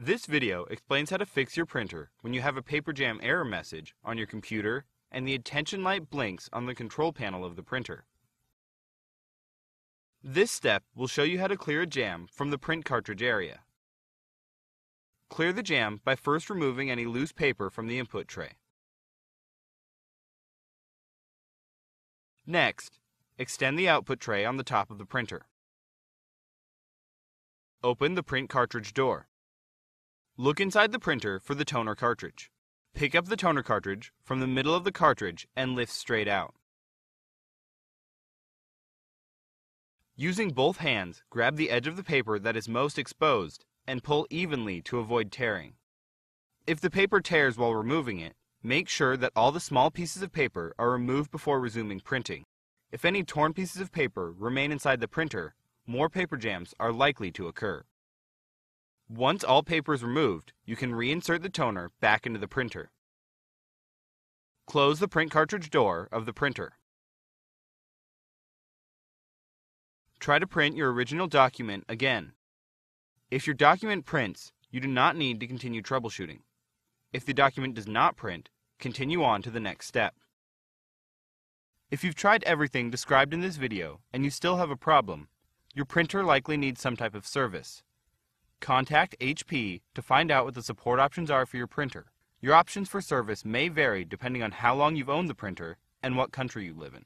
This video explains how to fix your printer when you have a paper jam error message on your computer and the attention light blinks on the control panel of the printer. This step will show you how to clear a jam from the print cartridge area. Clear the jam by first removing any loose paper from the input tray. Next, extend the output tray on the top of the printer. Open the print cartridge door. Look inside the printer for the toner cartridge. Pick up the toner cartridge from the middle of the cartridge and lift straight out. Using both hands, grab the edge of the paper that is most exposed and pull evenly to avoid tearing. If the paper tears while removing it, make sure that all the small pieces of paper are removed before resuming printing. If any torn pieces of paper remain inside the printer, more paper jams are likely to occur. Once all paper is removed, you can reinsert the toner back into the printer. Close the print cartridge door of the printer. Try to print your original document again. If your document prints, you do not need to continue troubleshooting. If the document does not print, continue on to the next step. If you've tried everything described in this video and you still have a problem, your printer likely needs some type of service. Contact HP to find out what the support options are for your printer. Your options for service may vary depending on how long you've owned the printer and what country you live in.